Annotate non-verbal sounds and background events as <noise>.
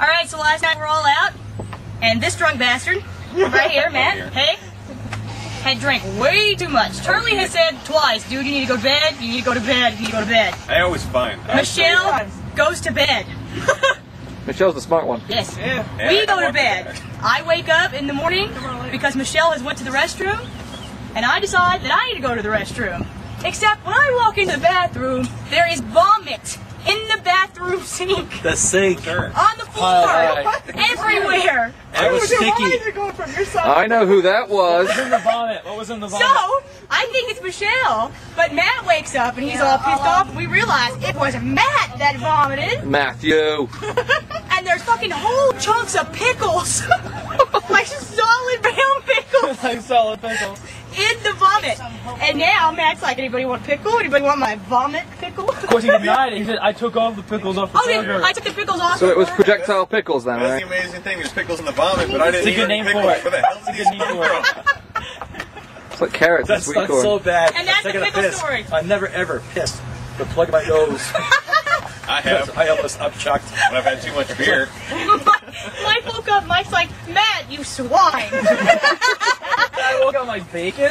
All right, so last night we're all out, and this drunk bastard, right here, <laughs> Matt, hey, had drank way too much. Charlie has said twice, dude, you need to go to bed, you need to go to bed, you need to go to bed. I always find. Michelle goes to bed. <laughs> Michelle's the smart one. Yes. Yeah, We I go to bed. that. I wake up in the morning because Michelle has went to the restroom, and I decide that I need to go to the restroom. Except when I walk into the bathroom, there is vomit in the bathroom <laughs> sink, The sink. Sure. on the floor, Hi, everywhere. It was sticky. I know who that was. in the vomit? What was in the So, I think it's Michelle, but Matt wakes up and he's all pissed off, and we realize it was Matt that vomited. Matthew. <laughs> and there's fucking whole chunks of pickles, <laughs> like solid brown pickles, <laughs> like solid pickles. in the vomit. And now Matt's like, anybody want pickle? Anybody want my vomit pickle? Of course, he denied it. He said, I took all the pickles off the Oh, burger. I took the pickles off. So it was projectile pickles then, That's right? the amazing thing. There's pickles in the vomit, but I didn't It's a eat good name pickles. for it. Where the hell It's a did good name come for it. from? It's like carrots That's, sweet that's corn. so bad. And that's I the pickle piss. story. I never ever pissed. The plug of my nose. <laughs> I have. I almost upchucked. When I've had too much beer. <laughs> Mike woke up. Mike's like, Matt, you swine. <laughs> I woke up like bacon.